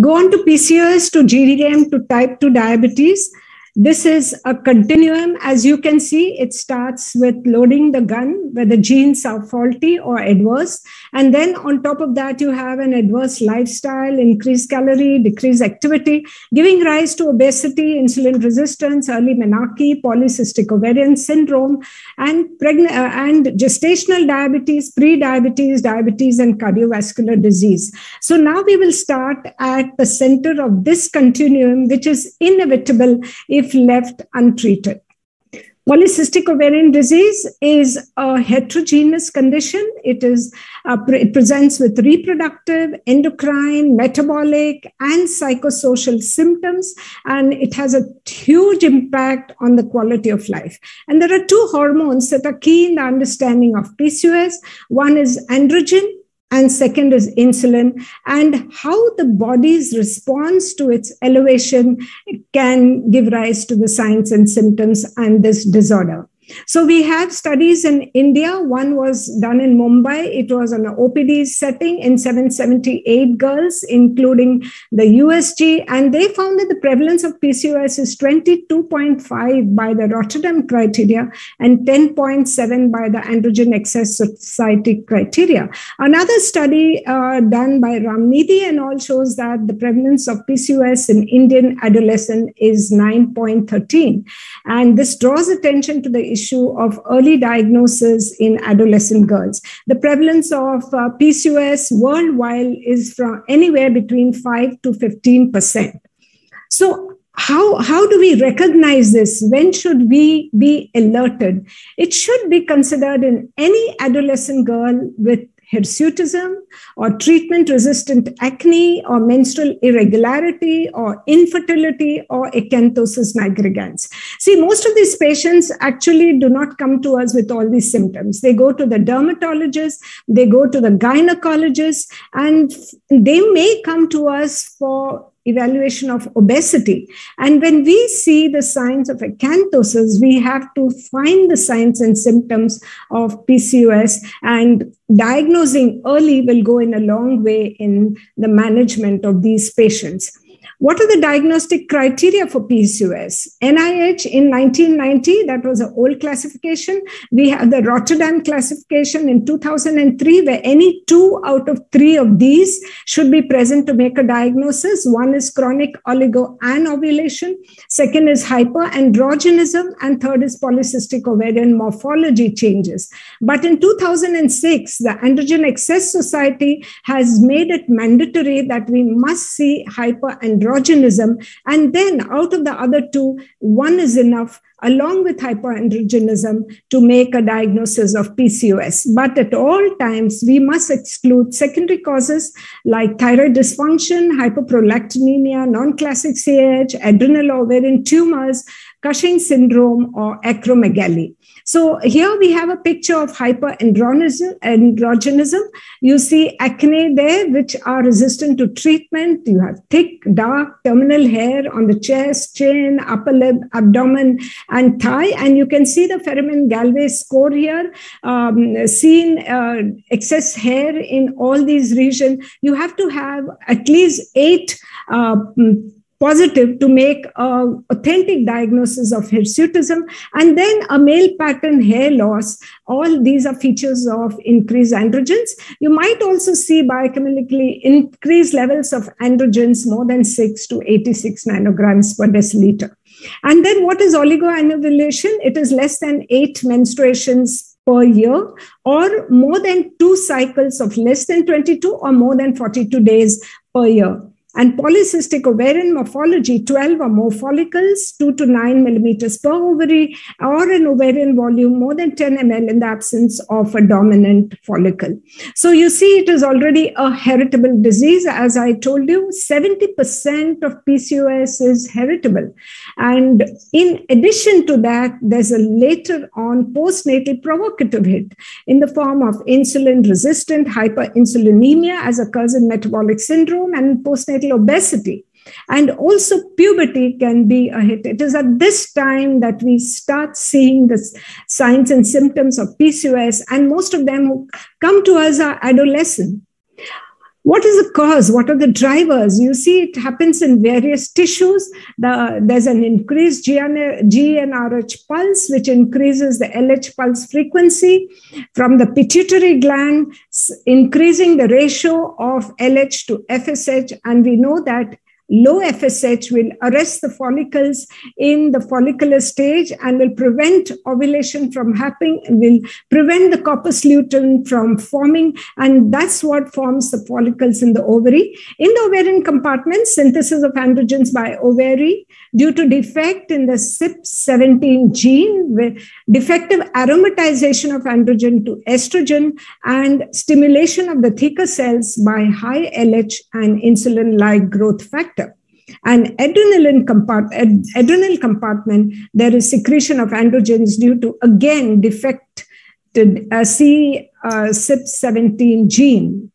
Go on to PCOS to GDM to type 2 diabetes. This is a continuum. As you can see, it starts with loading the gun where the genes are faulty or adverse. And then on top of that, you have an adverse lifestyle, increased calorie, decreased activity, giving rise to obesity, insulin resistance, early menarche, polycystic ovarian syndrome, and, uh, and gestational diabetes, pre-diabetes, diabetes, and cardiovascular disease. So now we will start at the center of this continuum, which is inevitable if if left untreated. Polycystic ovarian disease is a heterogeneous condition. It is uh, it presents with reproductive, endocrine, metabolic, and psychosocial symptoms, and it has a huge impact on the quality of life. And there are two hormones that are key in the understanding of PCOS. One is androgen, and second is insulin. And how the body's response to its elevation can give rise to the signs and symptoms and this disorder so we have studies in India. One was done in Mumbai. It was an OPD setting in 778 girls, including the USG, and they found that the prevalence of PCOS is 22.5 by the Rotterdam criteria and 10.7 by the Androgen Excess Society criteria. Another study uh, done by Ramnidhi and all shows that the prevalence of PCOS in Indian adolescent is 9.13, and this draws attention to the issue of early diagnosis in adolescent girls. The prevalence of uh, PCOS worldwide is from anywhere between 5 to 15%. So, how, how do we recognize this? When should we be alerted? It should be considered in any adolescent girl with hirsutism or treatment resistant acne or menstrual irregularity or infertility or acanthosis nigricans. See, most of these patients actually do not come to us with all these symptoms. They go to the dermatologist, they go to the gynecologist, and they may come to us for evaluation of obesity. And when we see the signs of acanthosis, we have to find the signs and symptoms of PCOS, and diagnosing early will go in a long way in the management of these patients. What are the diagnostic criteria for PCOS? NIH in 1990, that was an old classification. We have the Rotterdam classification in 2003, where any two out of three of these should be present to make a diagnosis. One is chronic oligoanovulation, second is hyperandrogenism, and third is polycystic ovarian morphology changes. But in 2006, the Androgen Excess Society has made it mandatory that we must see hyperandrogenism androgenism. And then out of the other two, one is enough along with hyperandrogenism to make a diagnosis of PCOS. But at all times, we must exclude secondary causes like thyroid dysfunction, hyperprolactinemia, non-classic CAH, adrenal ovarian tumors, Cushing syndrome, or acromegaly. So here we have a picture of hyperandrogenism. You see acne there, which are resistant to treatment. You have thick, dark terminal hair on the chest, chin, upper lip, abdomen, and thigh. And you can see the Ferriman Gallwey score here, um, seen uh, excess hair in all these regions. You have to have at least eight uh, positive to make an authentic diagnosis of hirsutism and then a male pattern hair loss. All these are features of increased androgens. You might also see biochemically increased levels of androgens more than 6 to 86 nanograms per deciliter. And then what is oligoanovulation it is less than 8 menstruations per year or more than two cycles of less than 22 or more than 42 days per year and polycystic ovarian morphology 12 or more follicles 2 to 9 millimeters per ovary or an ovarian volume more than 10 ml in the absence of a dominant follicle. So you see it is already a heritable disease. As i told you 70% of pcos is heritable. And in addition to that there's a later on postnatal provocative hit in the form of insulin resistant hyperinsulinemia as occurs in metabolic syndrome and postnatal obesity. And also, puberty can be a hit. It is at this time that we start seeing the signs and symptoms of PCOS, and most of them who come to us are adolescent. What is the cause? What are the drivers? You see, it happens in various tissues. The, there's an increased GnRH pulse, which increases the LH pulse frequency from the pituitary gland, increasing the ratio of LH to FSH. And we know that low FSH will arrest the follicles in the follicular stage and will prevent ovulation from happening will prevent the corpus luteum from forming. And that's what forms the follicles in the ovary. In the ovarian compartment, synthesis of androgens by ovary due to defect in the CYP17 gene, with defective aromatization of androgen to estrogen, and stimulation of the theca cells by high LH and insulin like growth factor. And adrenaline compart- ad- adrenal compartment, there is secretion of androgens due to, again, defect to uh, C uh, CYP17 gene.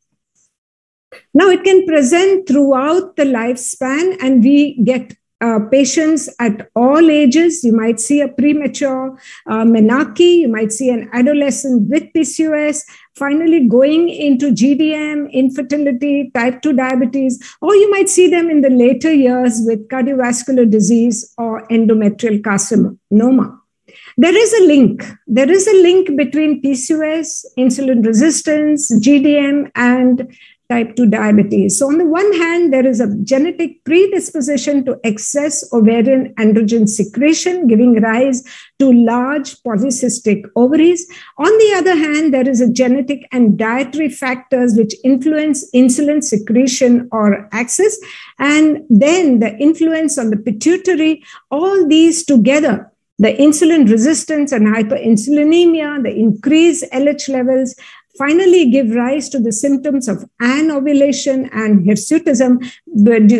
Now, it can present throughout the lifespan, and we get uh, patients at all ages. You might see a premature uh, menarche, you might see an adolescent with PCOS, finally going into GDM, infertility, type 2 diabetes, or you might see them in the later years with cardiovascular disease or endometrial carcinoma. There is a link. There is a link between PCOS, insulin resistance, GDM, and type 2 diabetes. So, on the one hand, there is a genetic predisposition to excess ovarian androgen secretion, giving rise to large polycystic ovaries. On the other hand, there is a genetic and dietary factors which influence insulin secretion or access. And then the influence on the pituitary, all these together the insulin resistance and hyperinsulinemia, the increased LH levels, finally give rise to the symptoms of anovulation and hirsutism,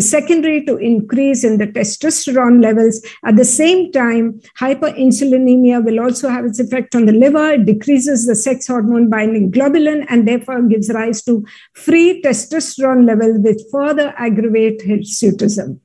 secondary to increase in the testosterone levels. At the same time, hyperinsulinemia will also have its effect on the liver, it decreases the sex hormone binding globulin, and therefore gives rise to free testosterone levels, which further aggravate hirsutism.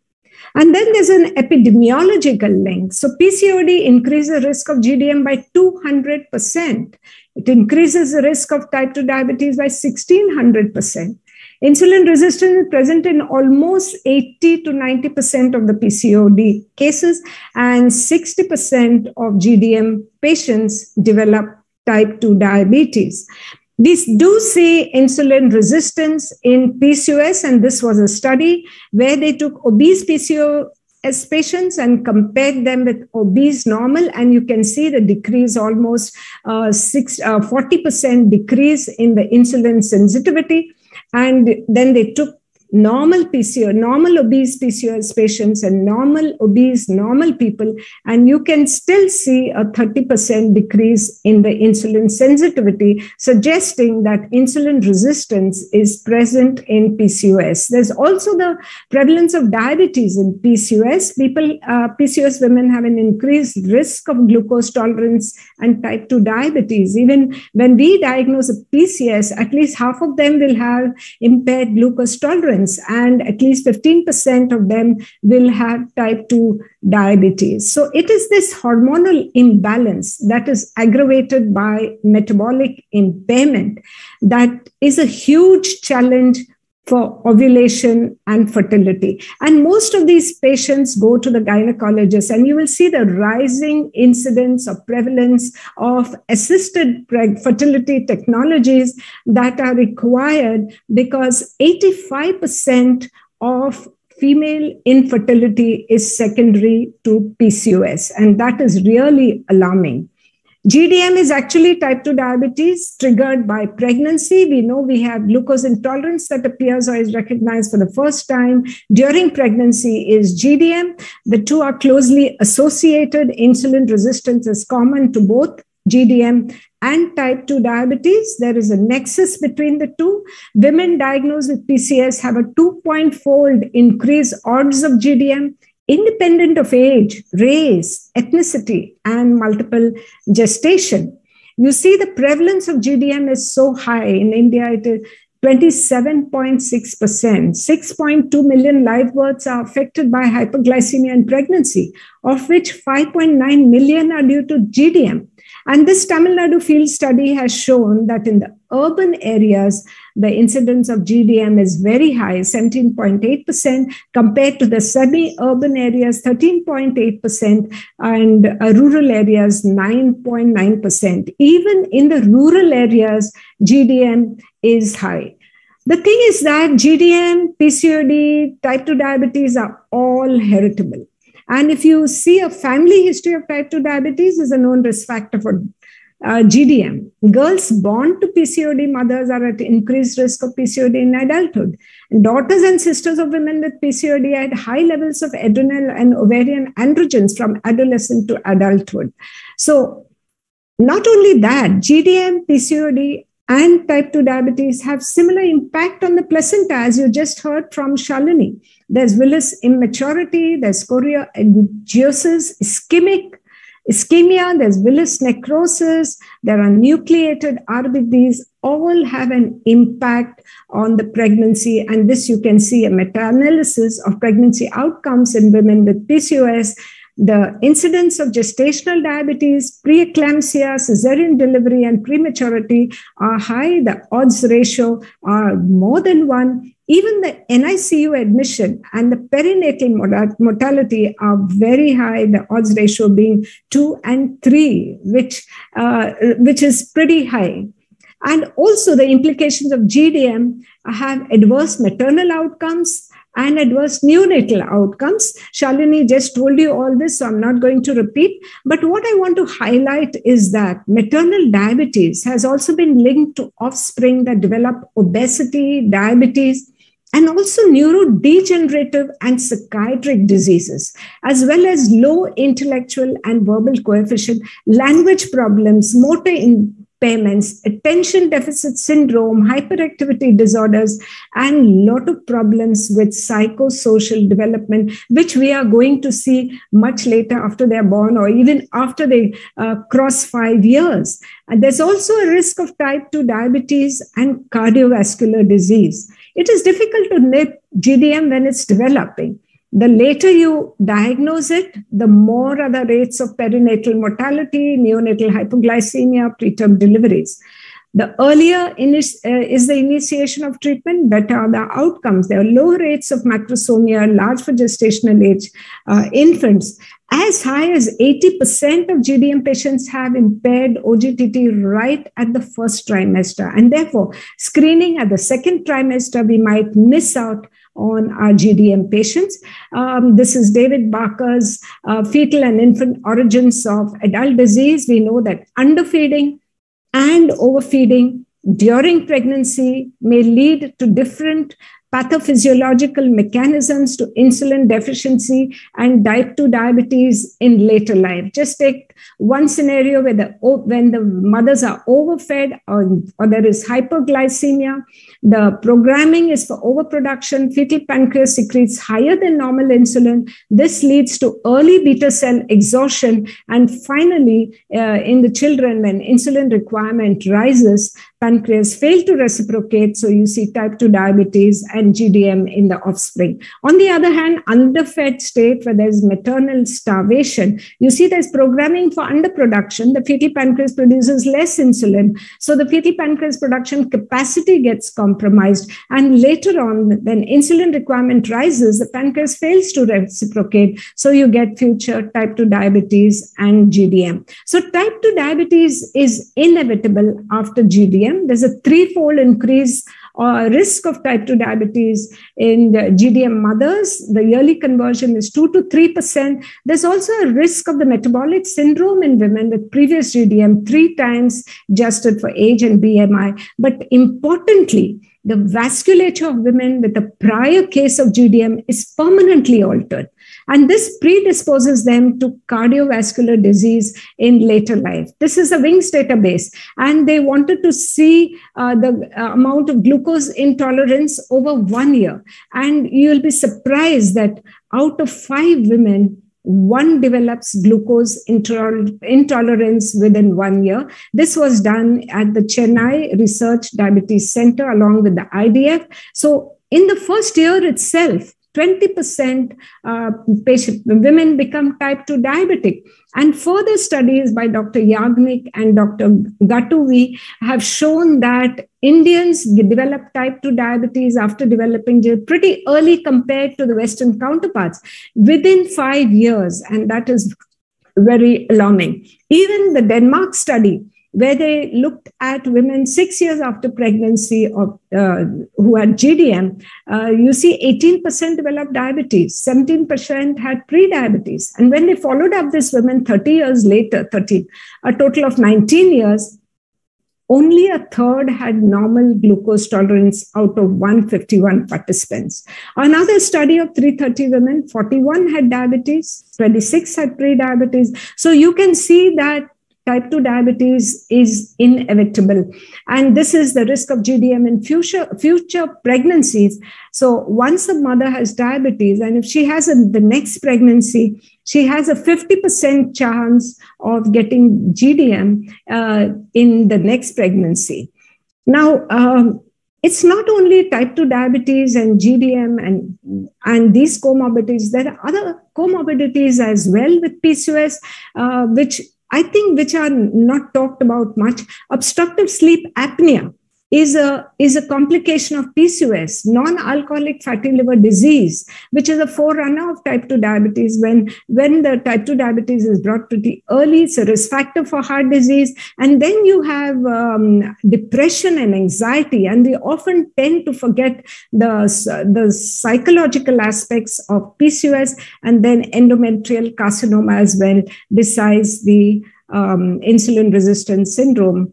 And then there's an epidemiological link. So PCOD increases the risk of GDM by 200%. It increases the risk of type 2 diabetes by 1600%. Insulin resistance is present in almost 80 to 90% of the PCOD cases, and 60% of GDM patients develop type 2 diabetes. We do see insulin resistance in PCOS, and this was a study where they took obese PCOS patients and compared them with obese normal, and you can see the decrease almost uh, six, uh, 40% decrease in the insulin sensitivity. And then they took normal PCO, normal obese PCOS patients and normal obese normal people, and you can still see a 30% decrease in the insulin sensitivity, suggesting that insulin resistance is present in PCOS. There's also the prevalence of diabetes in PCOS. People, uh, PCOS women have an increased risk of glucose tolerance and type 2 diabetes. Even when we diagnose a PCS, at least half of them will have impaired glucose tolerance and at least 15% of them will have type 2 diabetes. So it is this hormonal imbalance that is aggravated by metabolic impairment that is a huge challenge for ovulation and fertility. And most of these patients go to the gynecologist, and you will see the rising incidence or prevalence of assisted fertility technologies that are required because 85% of female infertility is secondary to PCOS, and that is really alarming. GDM is actually type 2 diabetes triggered by pregnancy. We know we have glucose intolerance that appears or is recognized for the first time during pregnancy is GDM. The two are closely associated. Insulin resistance is common to both GDM and type 2 diabetes. There is a nexus between the two. Women diagnosed with PCS have a 2.4 fold increase odds of GDM independent of age, race, ethnicity, and multiple gestation. You see, the prevalence of GDM is so high. In India, it is 27.6%. 6.2 million live births are affected by hyperglycemia in pregnancy, of which 5.9 million are due to GDM. And this Tamil Nadu field study has shown that in the urban areas, the incidence of GDM is very high, 17.8%, compared to the semi urban areas, 13.8%, and uh, rural areas, 9.9%. Even in the rural areas, GDM is high. The thing is that GDM, PCOD, type 2 diabetes are all heritable. And if you see a family history of type 2 diabetes is a known risk factor for uh, GDM. Girls born to PCOD mothers are at increased risk of PCOD in adulthood. And daughters and sisters of women with PCOD had high levels of adrenal and ovarian androgens from adolescent to adulthood. So, not only that, GDM, PCOD, and type 2 diabetes have similar impact on the placenta, as you just heard from Shalini. There's villus immaturity, there's chorioangiosis, ischemic ischemia, there's villus necrosis, there are nucleated RBCs, all have an impact on the pregnancy. And this you can see a meta-analysis of pregnancy outcomes in women with PCOS the incidence of gestational diabetes, preeclampsia, cesarean delivery, and prematurity are high. The odds ratio are more than one. Even the NICU admission and the perinatal mortality are very high, the odds ratio being two and three, which, uh, which is pretty high. And also, the implications of GDM have adverse maternal outcomes and adverse neonatal outcomes. Shalini just told you all this, so I'm not going to repeat. But what I want to highlight is that maternal diabetes has also been linked to offspring that develop obesity, diabetes, and also neurodegenerative and psychiatric diseases, as well as low intellectual and verbal coefficient, language problems, motor in, impairments, attention deficit syndrome, hyperactivity disorders, and lot of problems with psychosocial development, which we are going to see much later after they're born or even after they uh, cross five years. And there's also a risk of type 2 diabetes and cardiovascular disease. It is difficult to nip GDM when it's developing the later you diagnose it, the more are the rates of perinatal mortality, neonatal hypoglycemia, preterm deliveries. The earlier uh, is the initiation of treatment, better are the outcomes. There are low rates of macrosomia, large for gestational age uh, infants. As high as 80% of GDM patients have impaired OGTT right at the first trimester. And therefore, screening at the second trimester, we might miss out on our GDM patients. Um, this is David Barker's uh, fetal and infant origins of adult disease. We know that underfeeding and overfeeding during pregnancy may lead to different pathophysiological mechanisms to insulin deficiency and type 2 diabetes in later life. Just take one scenario where the, when the mothers are overfed or, or there is hyperglycemia, the programming is for overproduction. Fetal pancreas secretes higher than normal insulin. This leads to early beta cell exhaustion. And finally, uh, in the children, when insulin requirement rises, pancreas fail to reciprocate. So you see type 2 diabetes and GDM in the offspring. On the other hand, underfed state where there's maternal starvation, you see there's programming for underproduction. The fetal pancreas produces less insulin. So the fetal pancreas production capacity gets compromised. And later on, when insulin requirement rises, the pancreas fails to reciprocate. So you get future type 2 diabetes and GDM. So type 2 diabetes is inevitable after GDM there's a threefold increase or risk of type 2 diabetes in GDM mothers. The yearly conversion is 2 to 3%. There's also a risk of the metabolic syndrome in women with previous GDM, three times adjusted for age and BMI. But importantly, the vasculature of women with a prior case of GDM is permanently altered. And this predisposes them to cardiovascular disease in later life. This is a WINGS database, and they wanted to see uh, the uh, amount of glucose intolerance over one year. And you'll be surprised that out of five women, one develops glucose intolerance within one year. This was done at the Chennai Research Diabetes Center along with the IDF. So, in the first year itself, 20% uh, patient, women become type 2 diabetic. And further studies by Dr. Yajnik and Dr. Gatuvi have shown that Indians develop type 2 diabetes after developing pretty early compared to the Western counterparts within five years. And that is very alarming. Even the Denmark study, where they looked at women six years after pregnancy of, uh, who had GDM, uh, you see 18% developed diabetes, 17% had pre-diabetes. And when they followed up these women 30 years later, 13, a total of 19 years, only a third had normal glucose tolerance out of 151 participants. Another study of 330 women, 41 had diabetes, 26 had pre-diabetes. So you can see that type 2 diabetes is inevitable. And this is the risk of gdm in future future pregnancies. So once a mother has diabetes and if she has a, the next pregnancy she has a 50% chance of getting gdm uh, in the next pregnancy. Now um, it's not only type 2 diabetes and GDM and, and these comorbidities. There are other comorbidities as well with PCOS, uh, which I think which are not talked about much. Obstructive sleep apnea is a, is a complication of PCOS, non-alcoholic fatty liver disease, which is a forerunner of type 2 diabetes. When, when the type 2 diabetes is brought pretty early, it's a risk factor for heart disease. And then you have um, depression and anxiety. And we often tend to forget the, the psychological aspects of PCOS and then endometrial carcinoma as well, besides the um, insulin resistance syndrome.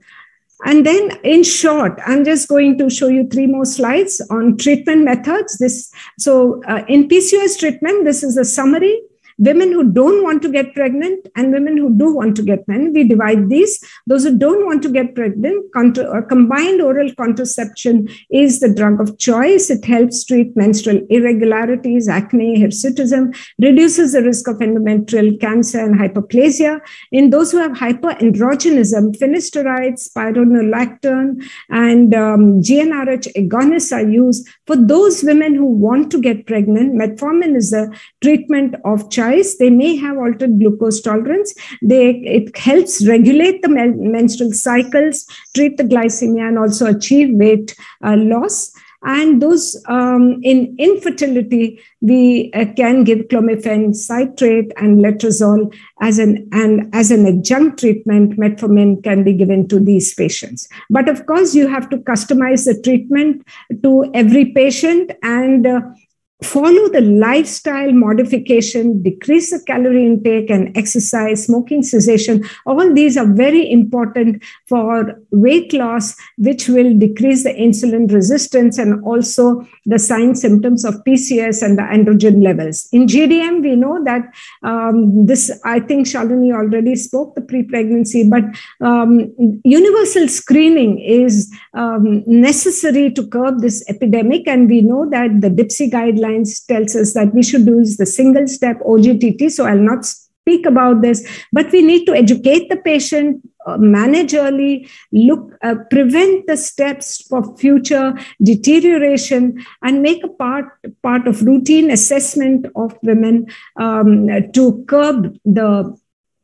And then in short, I'm just going to show you three more slides on treatment methods. This So uh, in PCOS treatment, this is a summary women who don't want to get pregnant and women who do want to get pregnant. We divide these. Those who don't want to get pregnant, contra- uh, combined oral contraception is the drug of choice. It helps treat menstrual irregularities, acne, hirsutism, reduces the risk of endometrial cancer and hyperplasia. In those who have hyperandrogenism, finasteride, spironolactone, and um, GnRH agonists are used. For those women who want to get pregnant, metformin is a treatment of choice they may have altered glucose tolerance. They, it helps regulate the menstrual cycles, treat the glycemia, and also achieve weight uh, loss. And those um, in infertility, we uh, can give clomiphene citrate and letrozole as an and as an adjunct treatment. Metformin can be given to these patients. But of course, you have to customize the treatment to every patient and uh, follow the lifestyle modification, decrease the calorie intake and exercise, smoking cessation. All these are very important for weight loss, which will decrease the insulin resistance and also the sign symptoms of PCOS and the androgen levels. In GDM, we know that um, this, I think Shalini already spoke the pre-pregnancy, but um, universal screening is um, necessary to curb this epidemic. And we know that the DIPSI guidelines tells us that we should do is the single step OGTT. So I'll not speak about this, but we need to educate the patient, uh, manage early, look, uh, prevent the steps for future deterioration, and make a part part of routine assessment of women um, to curb the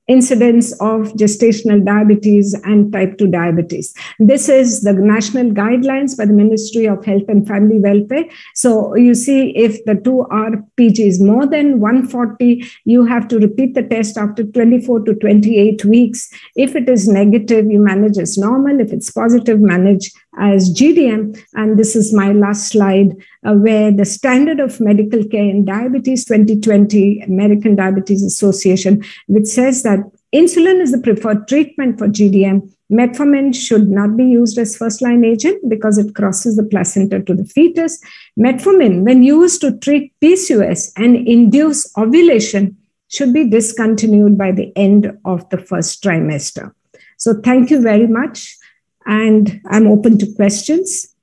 incidence of gestational diabetes and type 2 diabetes. This is the national guidelines by the Ministry of Health and Family Welfare. So you see, if the 2-rpg is more than 140, you have to repeat the test after 24 to 28 weeks. If it is negative, you manage as normal. If it's positive, manage as GDM. And this is my last slide, uh, where the standard of medical care in diabetes 2020, American Diabetes Association, which says that insulin is the preferred treatment for GDM. Metformin should not be used as first line agent because it crosses the placenta to the fetus. Metformin, when used to treat PCOS and induce ovulation, should be discontinued by the end of the first trimester. So, thank you very much and I'm open to questions.